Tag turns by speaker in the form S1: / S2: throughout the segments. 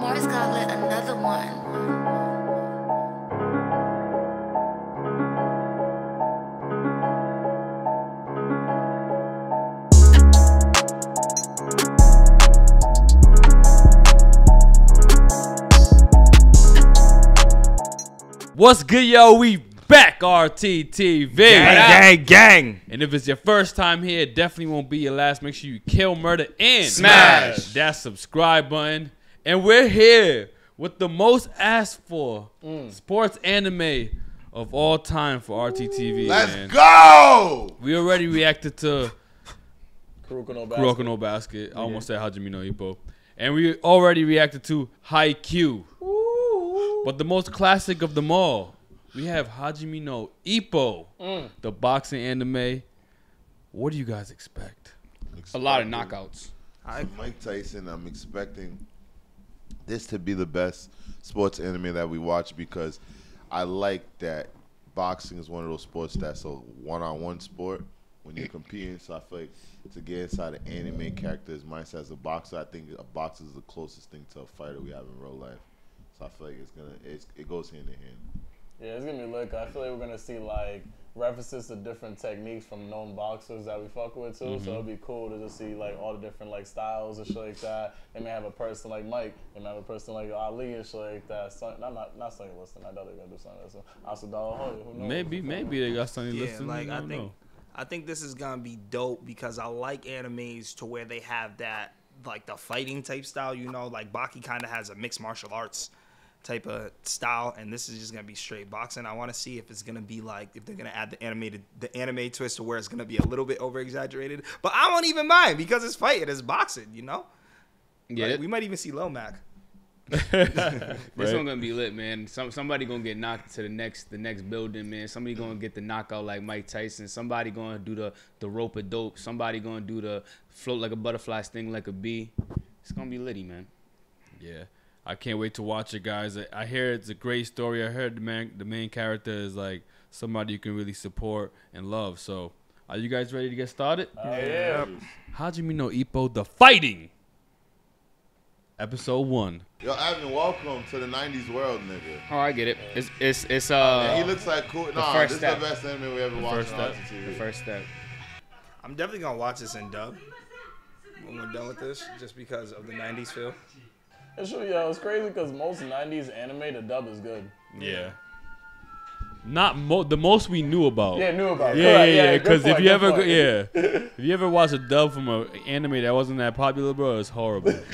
S1: Mars got lit another one.
S2: What's good, yo? We back, RTTV.
S3: Gang, gang, gang.
S2: And if it's your first time here, it definitely won't be your last. Make sure you kill, murder, and
S3: Smash.
S2: that subscribe button. And we're here with the most asked for mm. sports anime of all time for RTTV.
S4: Let's
S2: man.
S4: go!
S2: We already reacted to
S5: Kuroko no
S2: Kuroko no Basket. I almost said Hajime no Ippo. And we already reacted to Haikyuu. But the most classic of them all, we have Hajime no Ippo, mm. the boxing anime. What do you guys expect?
S3: A lot of knockouts.
S4: Mike Tyson, I'm expecting this to be the best sports anime that we watch because I like that boxing is one of those sports that's a one-on-one sport when you're competing. So I feel like to get inside an anime character's mindset as a boxer, I think a boxer is the closest thing to a fighter we have in real life. So I feel like it's gonna it's, it goes hand in hand.
S5: Yeah, it's gonna be lit. I feel like we're gonna see like references to different techniques from known boxers that we fuck with too. So mm-hmm. it'd be cool to just see like all the different like styles and shit like that. They may have a person like Mike. They may have a person like Ali and shit like that. Son, not not not Sonny Liston. I doubt they're gonna do something like that. So Oscar De La Hoya. Who knows?
S2: Maybe, maybe they got something
S3: Yeah,
S2: listening.
S3: like
S2: I
S3: I think
S2: know.
S3: I think this is gonna be dope because I like animes to where they have that like the fighting type style, you know, like Baki kinda has a mixed martial arts type of style and this is just gonna be straight boxing. I wanna see if it's gonna be like if they're gonna add the animated the anime twist to where it's gonna be a little bit over exaggerated. But I won't even mind because it's fighting, it's boxing, you know?
S6: Yeah,
S3: Like, we might even see Lil Mac.
S6: this
S2: Right.
S6: one gonna be lit, man. Some somebody gonna get knocked to the next the next building, man. Somebody gonna get the knockout like Mike Tyson. Somebody gonna do the the rope a dope. Somebody gonna do the float like a butterfly, sting like a bee. It's gonna be litty, man.
S2: Yeah, I can't wait to watch it, guys. I, I hear it's a great story. I heard the man, the main character is like somebody you can really support and love. So, are you guys ready to get started?
S5: Oh, yeah.
S2: Hajime no Ippo, the fighting, episode one.
S4: Yo, Evan, welcome to the '90s world, nigga.
S6: Oh, I get it. It's it's it's
S4: Yeah, he
S6: uh
S4: looks like cool. Nah, this
S6: step.
S4: is the best anime we ever watched
S2: first
S4: on
S2: step.
S4: RTTV.
S6: the first step.
S3: I'm definitely gonna watch this in dub when we're done with this, just because of the '90s feel.
S5: It's true, yo. It's crazy because most '90s anime, the dub is good.
S2: Yeah. Not mo- the most we knew about.
S5: Yeah, knew about.
S2: Yeah,
S5: Correct,
S2: yeah, yeah.
S5: good
S2: Because if you ever, go,
S5: point.
S2: yeah, if you ever watch a dub from an anime that wasn't that popular, bro, it's horrible.
S3: I think.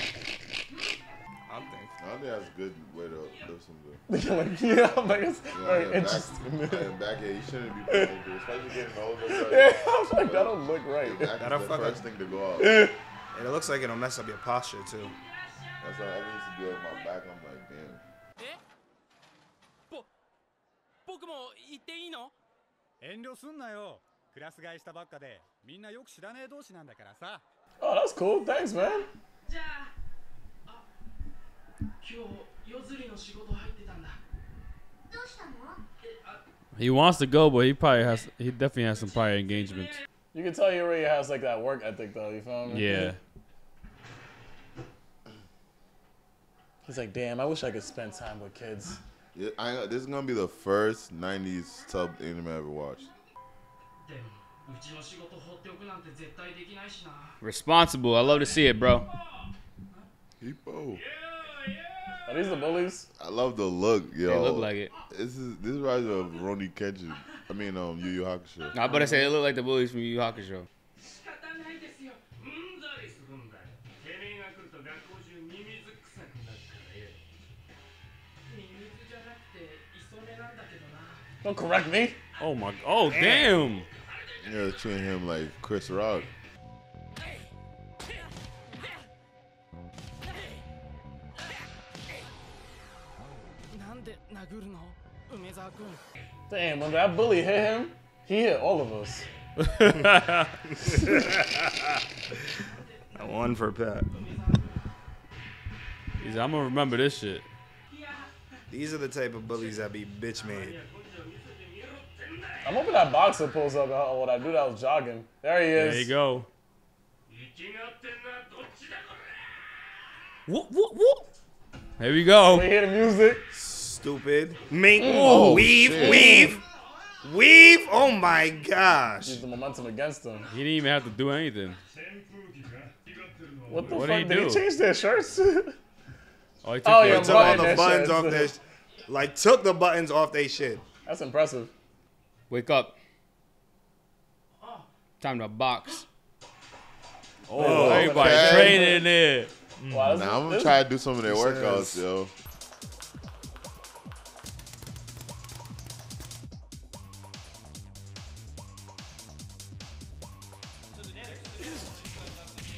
S4: I think that's a good way to live some good.
S5: like, yeah, I'm like, it's
S4: You know,
S5: very
S4: yeah,
S5: interesting.
S4: Back, yeah, back here, you shouldn't be playing it, especially getting older. Bro.
S5: Yeah, I was like, that don't look right.
S4: Back
S3: That'll
S4: is the
S3: fuck
S4: first
S3: up.
S4: thing to go off.
S3: And it looks like it'll mess up your posture too.
S4: That's how I used to do it with my back. I'm like, damn.
S7: 僕も言っていいの
S8: 遠慮すんなよクラス替えしたばっかでみんなよく知らねえ同士なんだからさ
S5: Oh, that's cool. Thanks, man.
S7: じゃああ今日夜釣りの仕事入ってたんだ
S2: he wants to go, but he probably has. He definitely has some prior engagements.
S5: You can tell he already has like that work ethic, though. You feel me?
S2: Yeah.
S5: He's like, damn, I wish I could spend time with kids.
S4: Yeah, I, this is gonna be the first '90s sub anime I ever watched.
S6: Responsible. I love to see it, bro.
S4: Hippo.
S5: Are these the bullies?
S4: I love the look, yo.
S6: They look like it.
S4: This is this reminds of Rurouni Kenshin. I mean, um, Yu Yu Hakusho.
S6: I better say they look like the bullies from Yu Yu Hakusho.
S5: Don't correct me.
S2: Oh my. Oh damn.
S4: damn. You're treating him like Chris Rock.
S5: Damn, when that bully hit him, he hit all of us.
S3: One for Pat.
S2: I'm gonna remember this shit.
S3: These are the type of bullies that be bitch made.
S5: I'm hoping that boxer pulls up. Oh, well, I do? that was jogging. There he is.
S2: There you go. Whoop, whoop, whoop. There we go.
S5: We hear the music.
S3: Stupid. Mink.
S4: Oh,
S3: weave,
S4: shit.
S3: weave. Weave. Oh my gosh.
S5: Use the momentum against him.
S2: He didn't even have to do anything.
S5: What the
S2: what
S5: fuck?
S2: Did, he,
S5: did he change their shirts?
S2: oh, he
S5: oh,
S3: took, oh,
S5: all
S3: the buttons off their Like, took the buttons off their shit.
S5: That's impressive.
S6: Wake up. Time to box.
S2: Oh, everybody
S4: okay.
S2: training in there.
S5: Wow, mm. this,
S4: Now I'm gonna try to do some of their workouts,
S3: is-
S4: yo.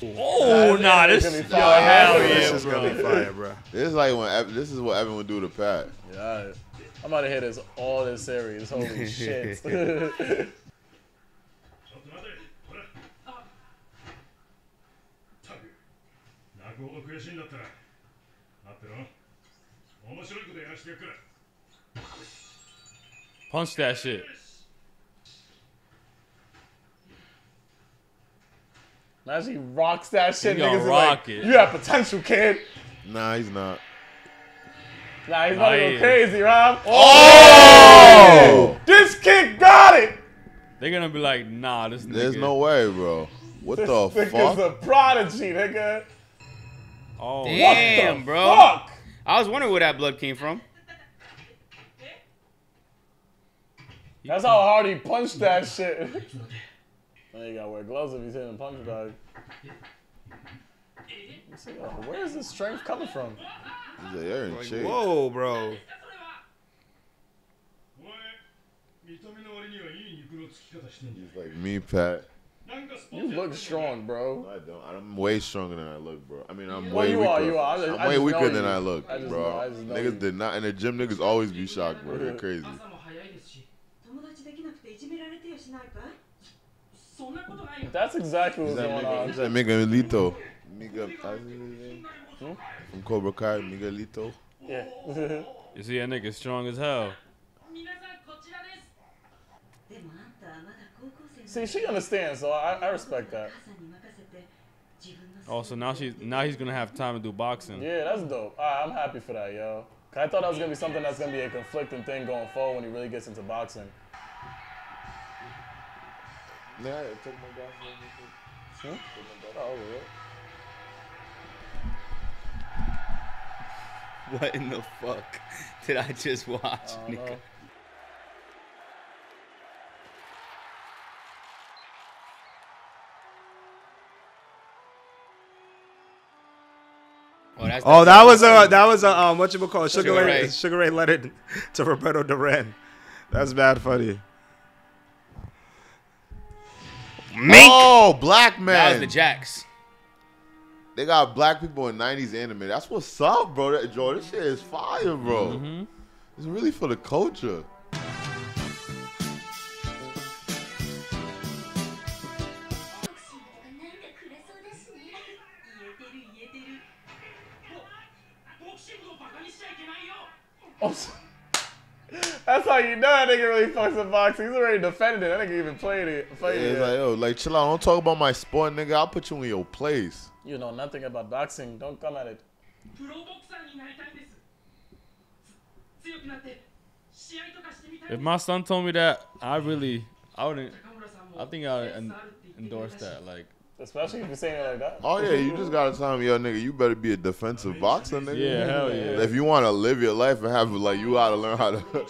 S2: Oh, nah, this.
S5: gonna be
S2: Yo,
S3: This
S2: yeah,
S3: is gonna be fire, bro.
S4: This is like when this is what Evan would do to Pat.
S5: Yeah, alright. I'm about to hit this all this series. Holy shit.
S2: Punch that shit.
S5: Man, he rocks that shit,
S2: he
S5: like,
S2: it.
S5: you have potential, kid.
S4: Nah, he's not.
S5: Nah, he's
S2: Nah,
S5: about to go crazy, Rob.
S4: Oh! oh!
S5: This kid got it.
S2: They're gonna be like, nah, this nigga.
S4: There's no way, bro. What the fuck?
S5: Nigga's
S4: fuck?
S5: a prodigy, nigga.
S2: Oh,
S6: Damn,
S5: what the
S6: bro.
S5: Fuck?
S6: I was wondering where that blood came from.
S5: That's how hard he punched that shit. now you gotta wear gloves if he's hitting a punch bag. Let's see, Where is this strength coming from?
S4: Like, like,
S3: whoa, bro.
S4: He's like me, Pat.
S5: You look strong, bro.
S4: No, I don't. I'm way stronger than I look, bro. I mean, I'm
S5: well,
S4: way
S5: you
S4: weaker.
S5: Are, you are. I am
S4: way weaker than I look,
S5: I
S4: bro.
S5: Know, I niggas you.
S4: did not in the gym. Niggas always be shocked, bro. They're crazy.
S5: That's exactly what's going on.
S4: Is that Miguelito? Hmm? From Cobra Kai, Miguelito.
S5: Yeah.
S2: you see that nigga strong as hell.
S5: See, she understands, so I, I respect that.
S2: Oh, so now she's now he's gonna have time to do boxing.
S5: Yeah, that's dope. Right, I'm happy for that, yo. I thought that was gonna be something that's gonna be a conflicting thing going forward when he really gets into boxing.
S4: Yeah, I took my glasses Hmm?
S5: Oh, really?
S6: What in the fuck did I just watch,
S5: I don't.
S6: Oh, that's,
S3: Oh, that was a that was a um what you call Sugar,
S6: Sugar
S3: Ray.
S6: Ray.
S3: Sugar Ray let it to Roberto Duran. That's bad funny. Mink.
S4: Oh, black man.
S6: that was
S4: man.
S6: the Jacks.
S4: They got black people in '90s anime. That's what's up, bro. That Joe, this shit is fire, bro. Mm-hmm. It's really for the culture.
S5: That's how you know that nigga really fucks with boxing. He's already defended it. I think he even played it. Played
S4: yeah,
S5: it.
S4: like, yo, like, chill out. Don't talk about my sport, nigga. I'll put you in your place.
S5: You know nothing about boxing. Don't come at it.
S2: If my son told me that, I really, I wouldn't. I think I would endorse that. Like,
S5: Especially if you're saying it like that.
S4: Oh yeah, you just gotta tell him, yo, nigga, you better be a defensive boxer, nigga.
S2: Yeah, hell yeah.
S4: If you want to live your life and have like, you gotta learn how to.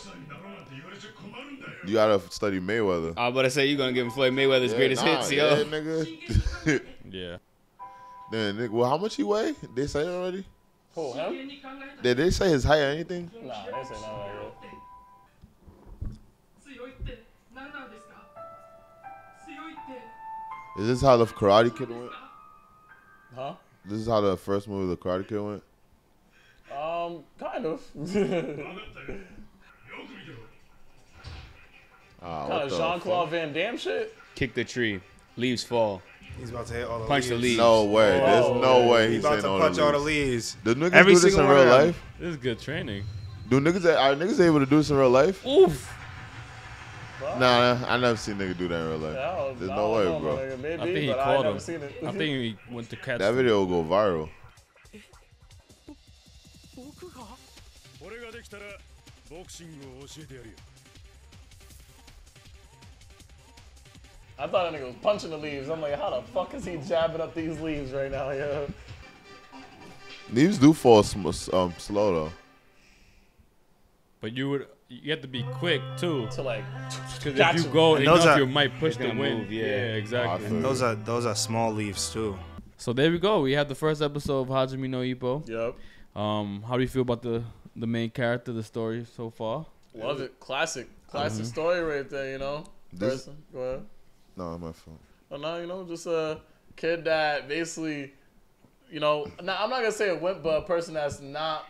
S4: you gotta study Mayweather.
S6: I'm about to say you gonna give him Floyd Mayweather's yeah, greatest
S4: nah,
S6: hits, yo.
S4: Yeah, nigga.
S2: yeah.
S4: Then, nigga, well, how much he weigh? They say already.
S7: Oh
S5: him?
S4: Did they say his height or anything?
S5: Nah, they said nothing.
S4: Is this how the Karate Kid went?
S5: Huh?
S4: This is how the first movie, The Karate Kid, went.
S5: Um, kind of.
S4: Ah,
S5: uh,
S4: kind
S5: of Jean Claude Van Damme shit.
S6: Kick the tree, leaves fall.
S3: He's about to hit all the
S6: punch leaves. the
S3: leaves.
S4: No way. There's no way
S3: he's,
S4: he's
S3: about to
S4: all
S3: punch
S4: the
S3: all the
S4: leaves. Do niggas
S3: Every
S4: do this in real life?
S2: This is good training.
S4: Do niggas are niggas able to do this in real life?
S2: Oof.
S4: Nah, nah, I never seen nigga do that in real life.
S5: Yeah,
S4: There's no way,
S5: know,
S4: bro.
S5: Maybe,
S2: I think he
S5: caught
S2: called him. I think he went to catch.
S4: That video will go viral.
S5: I thought that nigga was punching the leaves. I'm like, how the fuck is he jabbing up these leaves right now, yo?
S4: Leaves do fall um, slow though.
S2: But you would you have to be quick too.
S5: To like,
S2: Because if you
S5: you.
S2: go
S3: And
S2: enough,
S3: are-
S2: you might push the
S6: gonna
S2: wind.
S6: move, yeah.
S2: exactly.
S4: I feel
S3: Those are those are small leaves too.
S2: So there we go. We have the first episode of Hajime no Ippo.
S5: yep.
S2: Um, how do you feel about the the main character, the story so far?
S5: Love it. Classic. Classic story right there, you know?
S4: This-
S5: Person- Go ahead.
S4: No, my fault.
S5: Well, no, you know, just a kid that basically, you know, now I'm not gonna say a wimp, but a person that's not,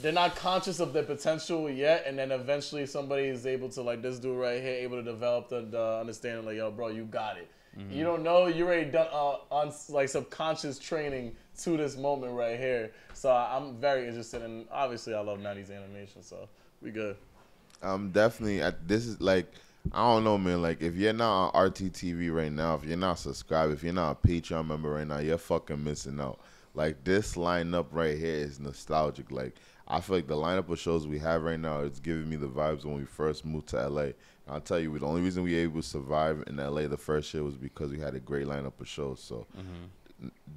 S5: they're not conscious of their potential yet, and then eventually somebody is able to like this dude right here, able to develop the, the understanding, like, yo, bro, you got it. You don't know you already done uh, on like subconscious training to this moment right here. So I'm very interested in. Obviously, I love '90s animation, so we good.
S4: I'm definitely at this is like I don't know, man. Like if you're not on RTTV right now, if you're not subscribed, if you're not a Patreon member right now, you're fucking missing out. Like this lineup right here is nostalgic. Like I feel like the lineup of shows we have right now is giving me the vibes when we first moved to LA. And I'll tell you, the only reason we were able to survive in LA the first year was because we had a great lineup of shows. So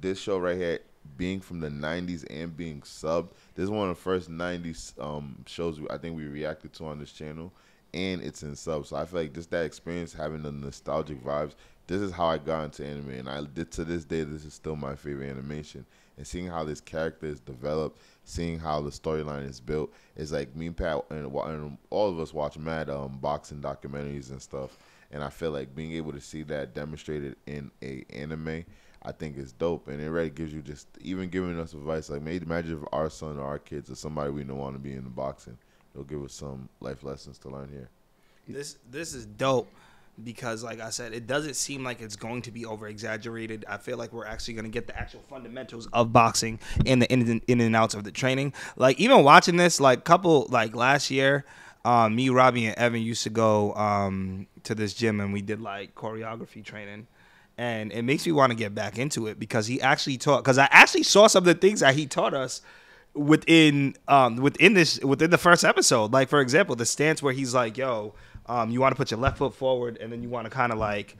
S4: this show right here, being from the '90s and being subbed, this is one of the first '90s um, shows we, I think we reacted to on this channel, and it's in sub. So I feel like just that experience, having the nostalgic vibes. This is how I got into anime, and I did to this day. This is still my favorite animation. And seeing how this character is developed, seeing how the storyline is built, is like me and Pat and, and all of us watch mad um, boxing documentaries and stuff. And I feel like being able to see that demonstrated in a anime, I think is dope. And it really gives you just even giving us advice. Like maybe imagine if our son or our kids or somebody we don't want to be in the boxing, it'll give us some life lessons to learn here.
S3: This this is dope because like I said, it doesn't seem like it's going to be over exaggerated. I feel like we're actually going to get the actual fundamentals of boxing and the in, in and outs of the training. Like even watching this, like couple like last year, um, me, Robbie, and Evan used to go um, to this gym and we did like choreography training. And it makes me want to get back into it because he actually taught. Because I actually saw some of the things that he taught us within um within this within the first episode. Like for example, the stance where he's like, "Yo, um, you want to put your left foot forward, and then you want to kind of like."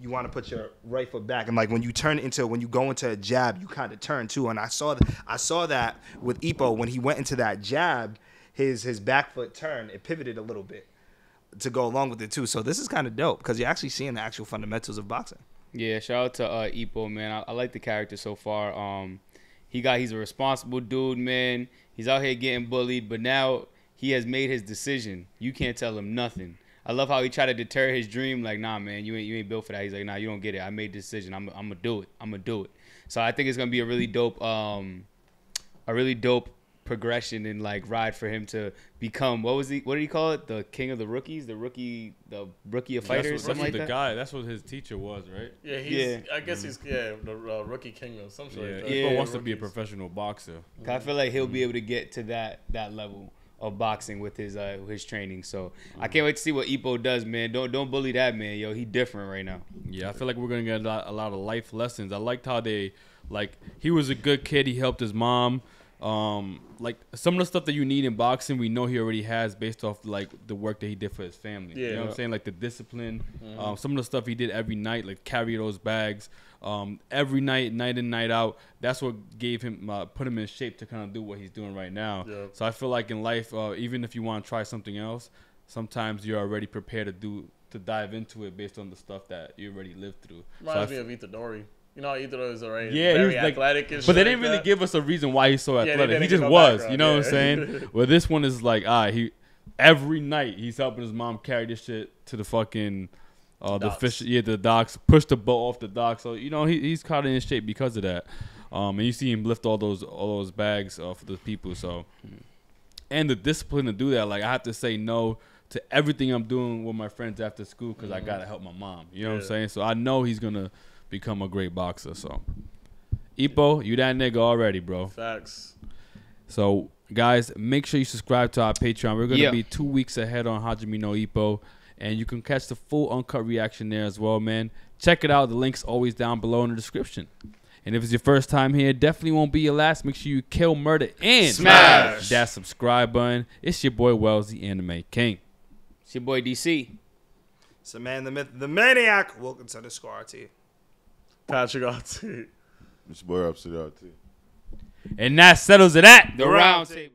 S3: You want to put your right foot back, and like when you turn into when you go into a jab, you kind of turn too. And I saw th- I saw that with Ippo when he went into that jab, his his back foot turned it pivoted a little bit to go along with it too. So this is kind of dope because you're actually seeing the actual fundamentals of boxing.
S6: Yeah, shout out to uh, Ippo, man. I, I like the character so far. Um, he got he's a responsible dude, man. He's out here getting bullied, but now he has made his decision. You can't tell him nothing. I love how he tried to deter his dream. Like, nah, man, you ain't you ain't built for that. He's like, nah, you don't get it. I made the decision. I'm I'm gonna do it. I'm gonna do it. So I think it's gonna be a really dope um, a really dope progression and like ride for him to become what was he what did he call it the king of the rookies the rookie the rookie of
S2: That's
S6: fighters
S2: what,
S6: something
S2: that's
S6: like
S2: what
S6: that
S2: the guy. That's what his teacher was, right?
S5: Yeah, he's.
S6: Yeah.
S5: I guess he's yeah the uh, rookie king or some shit.
S2: Yeah,
S5: like that.
S2: Ippo
S6: Yeah,
S2: wants to be a professional boxer.
S6: I feel like he'll be able to get to that that level of boxing with his uh his training. So I can't wait to see what Ippo does, man. Don't don't bully that man, yo. He different right now.
S2: Yeah, I feel like we're gonna get a lot, a lot of life lessons. I liked how they, like, he was a good kid. He helped his mom. Um, like some of the stuff that you need in boxing, we know he already has based off like the work that he did for his family. you know what
S5: Yeah.
S2: I'm saying? Like the discipline. Um, some of the stuff he did every night, like carry those bags, um, every night, night in, night out. That's what gave him, uh, put him in shape to kind of do what he's doing right now.
S5: Yeah.
S2: So I feel like in life, uh, even if you want to try something else, sometimes you're already prepared to do to dive into it based on the stuff that you already lived through. So
S5: Reminds me of Itadori. You know, how Itadori is already
S2: yeah, he was
S5: athletic and
S2: but they
S5: like
S2: didn't really
S5: that.
S2: give us a reason why he's so athletic.
S5: didn't
S2: he just
S5: no
S2: was,
S5: background,
S2: you know what I'm saying? well, this one is like, ah, he every night he's helping his mom carry this shit to the fucking uh, the
S5: Docks.
S2: fish, yeah, the docks, push the boat off the dock. So you know he, he's caught in shape because of that. Um, and you see him lift all those all those bags off for the people. So, and the discipline to do that, like I have to say no to everything I'm doing with my friends after school because I gotta help my mom. You know what I'm saying? So I know he's gonna become a great boxer. So, Ippo, you that nigga already, bro.
S5: Facts.
S2: So, guys, make sure you subscribe to our Patreon. We're gonna
S6: yeah.
S2: be two weeks ahead on Hajime no Ippo, and you can catch the full uncut reaction there as well, man. Check it out. The link's always down below in the description. And if it's your first time here, definitely won't be your last. Make sure you kill, murder, and
S3: smash
S2: that subscribe button. It's your boy Wellz, the Anime King.
S6: It's your boy DC.
S3: It's the man, the myth, the maniac. Welcome to the Squad RT.
S5: Patrick RT.
S4: It's boy Upset RT.
S2: And that settles it at the,
S6: the round table.